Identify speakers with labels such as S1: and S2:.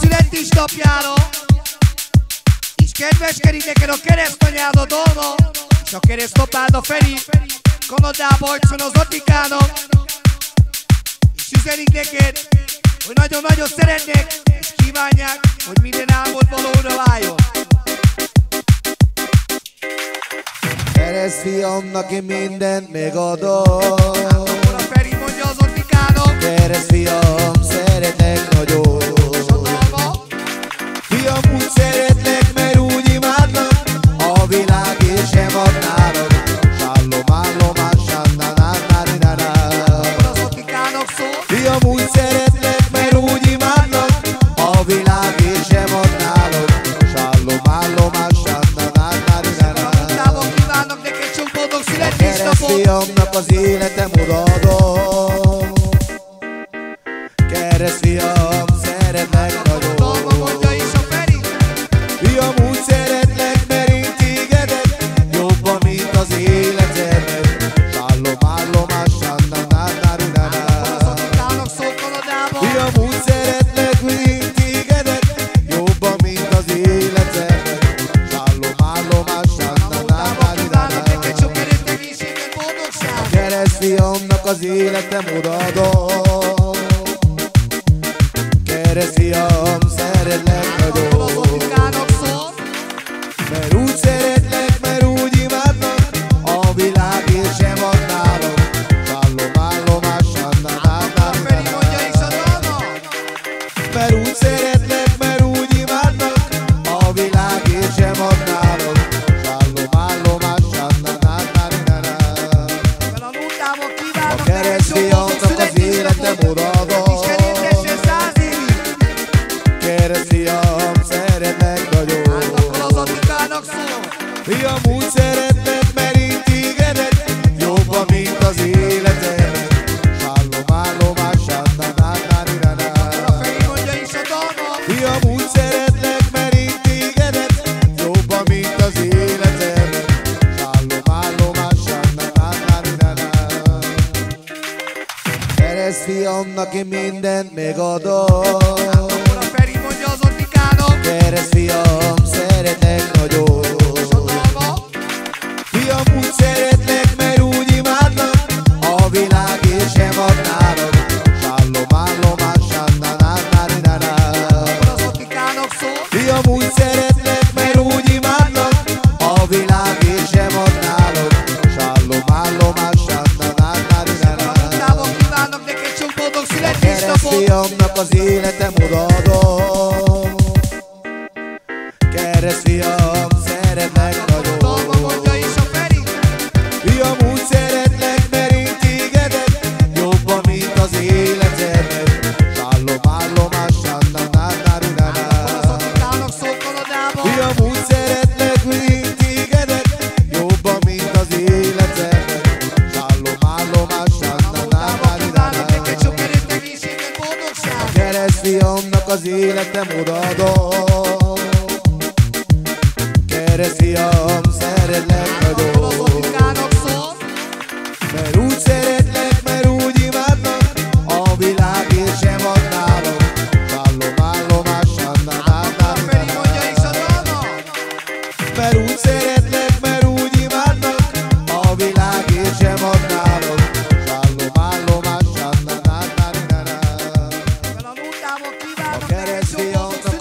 S1: születésnapjára És kedveskedik neked a keresztanyád a dolga És a keresztapád a Feri Kanadába hagyszon az Atikának És üzenik neked Hogy nagyon-nagyon szeretnek És kívánják, hogy minden álmod valóra váljon.
S2: Kereszt fiamnak én mindent megadom.
S1: Akkor a Feri mondja az Atikának
S2: Kereszt fiam, szeretek nagyon szeretlek, mert úgy imádlak A világ és sem ad nálad Sallom, állom, ásánna, na, na, na, na, na.
S1: Távol kívánok neked sok boldog születésnapot
S2: fiamnak az életem az életem odaadom Kereszt fiam, szeretlek nagyon Mert úgy szeretlek, mert úgy imádlak A világ és sem ad nálad Sallom, állom, ásánna, na, na,
S1: A
S2: na,
S1: Feri mondja is a
S2: na.
S1: dolga
S2: Mert úgy szeretlek, Kereszt fiam, szeretlek nagyon
S1: Hát az Atikának szól
S2: Fiam, úgy szeretlek, mert én tégedet Jobban, mint az életemet Sallom, állom, na, na, na,
S1: A. Feri mondja is a dolga
S2: Fiam, úgy szeretlek, mert én tégedet Jobban, mint az életemet Sallom, állom, na, na, na. Kereszt fiamnak én mindent megadom fiamnak az életem odaadom. Kereszt fiam, szeretlek nagyon fiamnak az életem odaadom Kereszt fiam, szeretlek nagyon a
S1: nulltávol kívánok